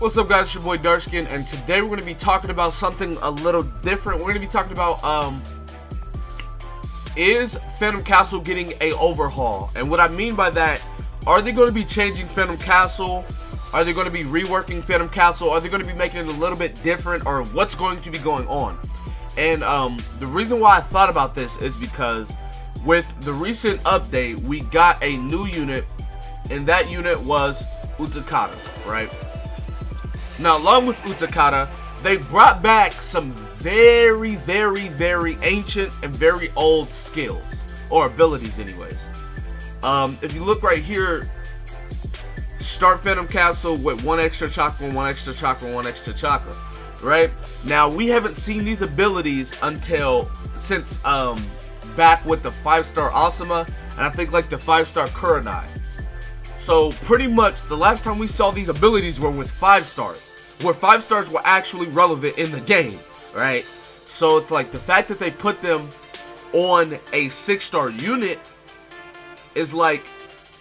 What's up guys, it's your boy Darkskin, and today we're going to be talking about something a little different. We're going to be talking about, um, is Phantom Castle getting a overhaul? And what I mean by that, are they going to be changing Phantom Castle? Are they going to be reworking Phantom Castle? Are they going to be making it a little bit different? Or what's going to be going on? And um, the reason why I thought about this is because with the recent update, we got a new unit, and that unit was Utakata, right? Now, along with Utakata, they brought back some very, very, very ancient and very old skills, or abilities anyways. Um, if you look right here, start Phantom Castle with one extra chakra, one extra chakra, one extra chakra, right? Now, we haven't seen these abilities until, since, um, back with the 5-star Asuma, and I think like the 5-star Kurenai. So, pretty much, the last time we saw these abilities were with 5 stars, where 5 stars were actually relevant in the game, right? So, it's like, the fact that they put them on a 6-star unit is like,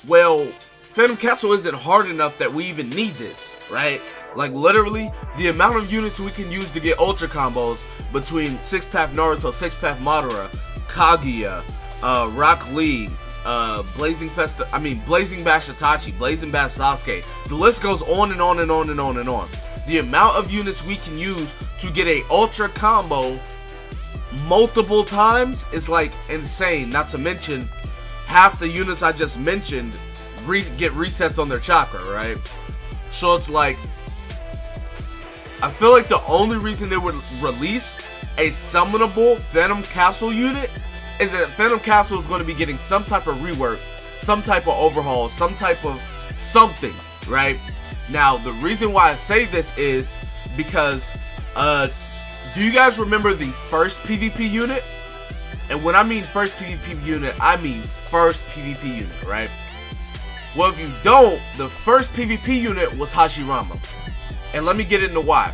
well, Phantom Castle isn't hard enough that we even need this, right? Like literally, the amount of units we can use to get ultra combos between Six Path Naruto, Six Path Madara, Kaguya, uh, Rock Lee, uh, Blazing Festa, I mean Blazing Bash Itachi, Blazing Bash Sasuke. The list goes on and on and on and on and on. The amount of units we can use to get a ultra combo multiple times is like insane. Not to mention half the units I just mentioned re get resets on their chakra, right? So it's like I feel like the only reason they would release a summonable Phantom Castle unit is that Phantom Castle is going to be getting some type of rework, some type of overhaul, some type of something, right? Now, the reason why I say this is because, uh, do you guys remember the first PvP unit? And when I mean first PvP unit, I mean first PvP unit, right? Well, if you don't, the first PvP unit was Hashirama. And let me get into why.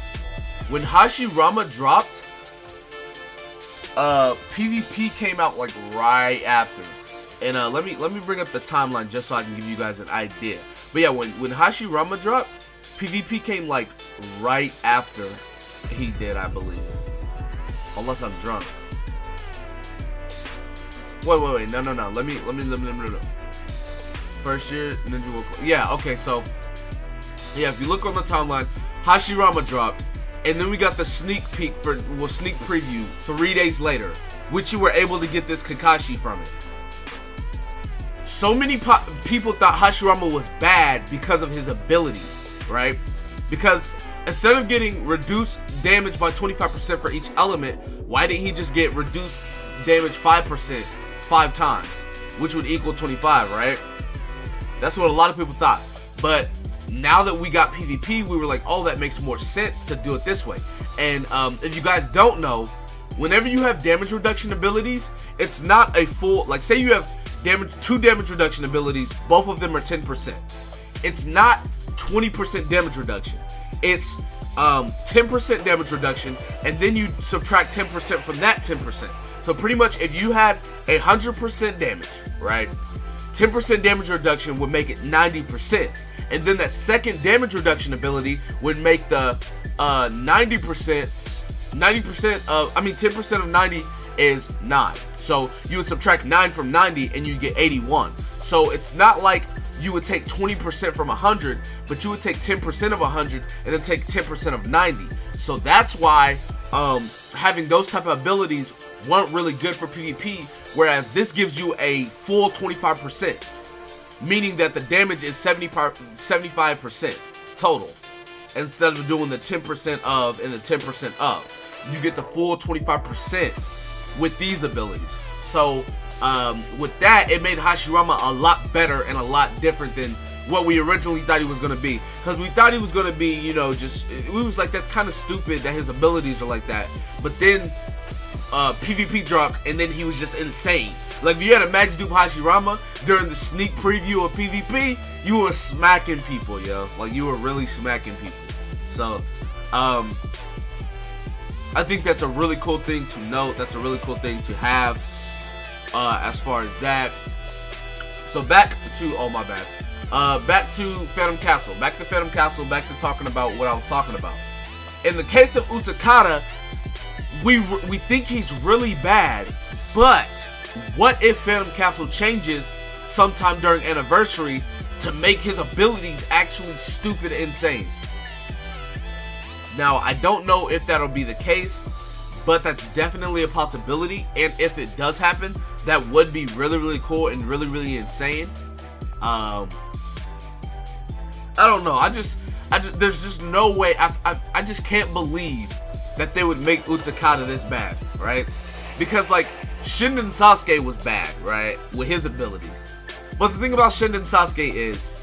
When Hashirama dropped, uh, PvP came out like right after. And uh, let me let me bring up the timeline just so I can give you guys an idea. But yeah, when when Hashirama dropped, PvP came like right after he did, I believe. Unless I'm drunk. Wait, wait, wait, no, no, no. Let me, let me, let me, let me, let me. First year Ninja War. Yeah, okay, so yeah, if you look on the timeline, Hashirama dropped, and then we got the sneak peek for well sneak preview three days later, which you were able to get this Kakashi from it. So many people thought Hashirama was bad because of his abilities, right? Because instead of getting reduced damage by 25% for each element, why didn't he just get reduced damage 5% five times, which would equal 25, right? That's what a lot of people thought. But now that we got PvP, we were like, oh, that makes more sense to do it this way. And um, if you guys don't know, whenever you have damage reduction abilities, it's not a full, like say you have damage two damage reduction abilities, both of them are 10%. It's not 20% damage reduction. It's 10% um, damage reduction, and then you subtract 10% from that 10%. So pretty much if you had 100% damage, right? 10% damage reduction would make it 90%. And then that second damage reduction ability would make the uh, 90%, 90% of, I mean 10% of 90 is 9. So you would subtract 9 from 90 and you get 81. So it's not like you would take 20% from 100, but you would take 10% of 100 and then take 10% of 90. So that's why um, having those type of abilities weren't really good for PvP, whereas this gives you a full 25%, meaning that the damage is 75% total, instead of doing the 10% of and the 10% of. You get the full 25% with these abilities. So, um, with that, it made Hashirama a lot better and a lot different than what we originally thought he was going to be. Because we thought he was going to be, you know, just, we was like, that's kind of stupid that his abilities are like that. But then uh, PvP dropped, and then he was just insane. Like, if you had a Magic Dupe Hashirama during the sneak preview of PvP, you were smacking people, yo. Like, you were really smacking people. So, um, I think that's a really cool thing to note. That's a really cool thing to have uh, as far as that. So, back to, oh, my bad. Uh, back to Phantom Castle. Back to Phantom Castle. Back to talking about what I was talking about. In the case of Utakata, we we think he's really bad, but what if Phantom Castle changes sometime during anniversary to make his abilities actually stupid insane? Now, I don't know if that'll be the case, but that's definitely a possibility. And if it does happen, that would be really, really cool and really, really insane. Um, I don't know. I just, I just, there's just no way. I, I, I just can't believe that they would make Utakata this bad, right? Because like Shinden Sasuke was bad, right, with his abilities. But the thing about Shinden Sasuke is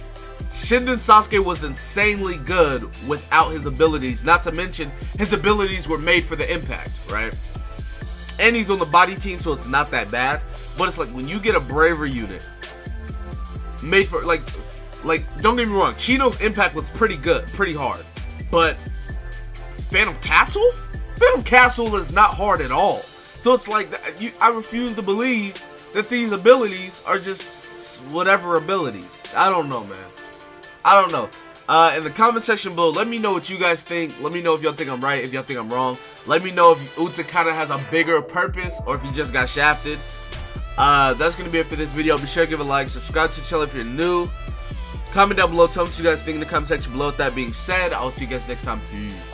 Shinden Sasuke was insanely good without his abilities. Not to mention, his abilities were made for the impact, right? And he's on the body team, so it's not that bad. But it's like when you get a braver unit made for like like don't get me wrong, Chino's impact was pretty good, pretty hard. But Phantom Castle? Phantom Castle is not hard at all. So it's like you, I refuse to believe that these abilities are just whatever abilities. I don't know, man. I don't know. Uh, in the comment section below, let me know what you guys think. Let me know if y'all think I'm right, if y'all think I'm wrong. Let me know if Utakata has a bigger purpose or if he just got shafted. Uh, that's going to be it for this video. Be sure to give a like, subscribe to the channel if you're new. Comment down below, tell me what you guys think in the comment section below. With that being said, I'll see you guys next time. Peace.